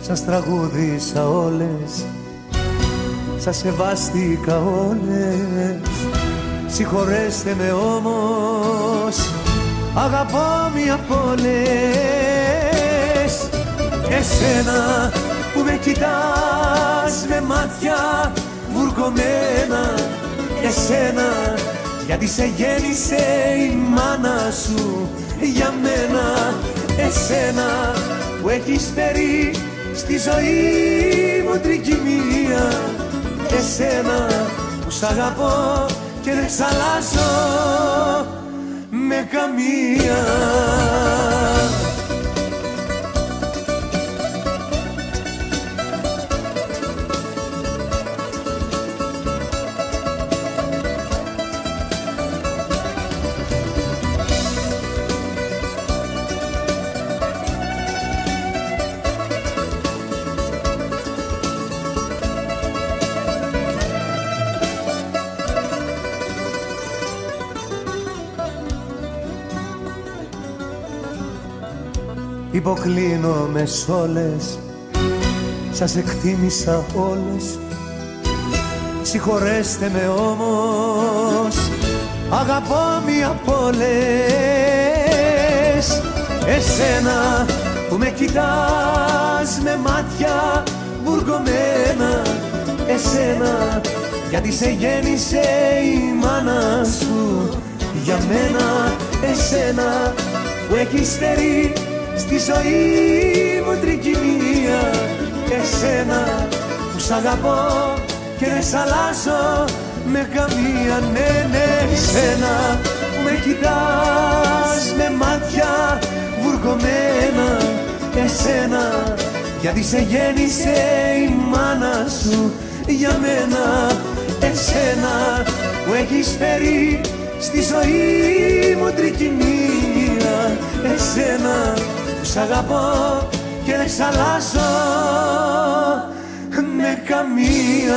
Σας τραγούδισα όλες Σας σεβάστηκα όλες. Συγχωρέστε με όμως Αγαπώ μία από όλες. Εσένα που με κοιτάς με μάτια βουρκωμένα Εσένα γιατί σε γέννησε η μάνα σου για μένα. Εσένα που έχεις φέρει στη ζωή μου τρικυμία Εσένα που σ' αγαπώ και δεν σ' αλλάζω με καμία Υποκλίνω μες όλες. Σας εκτίμησα όλες. Συγχωρέστε με όμως. Αγαπώ μία από όλες. Εσένα που με κοιτάς με μάτια βουργωμένα Εσένα γιατί σε γέννησε η μάνα σου. Για μένα εσένα που έχεις στερεί στη ζωή μου τρικυμία. Εσένα που σ' αγαπώ και δεν σ' αλλάζω με καμία. Ναι ναι Εσένα που με κοιτάς με μάτια βουρκωμένα Εσένα γιατί σε γέννησε η μάνα σου για μένα. Εσένα που έχεις φέρει στη ζωή μου τρικυμία. Εσένα Σ' αγαπώ και δεν σ' αλλάζω. Με καμία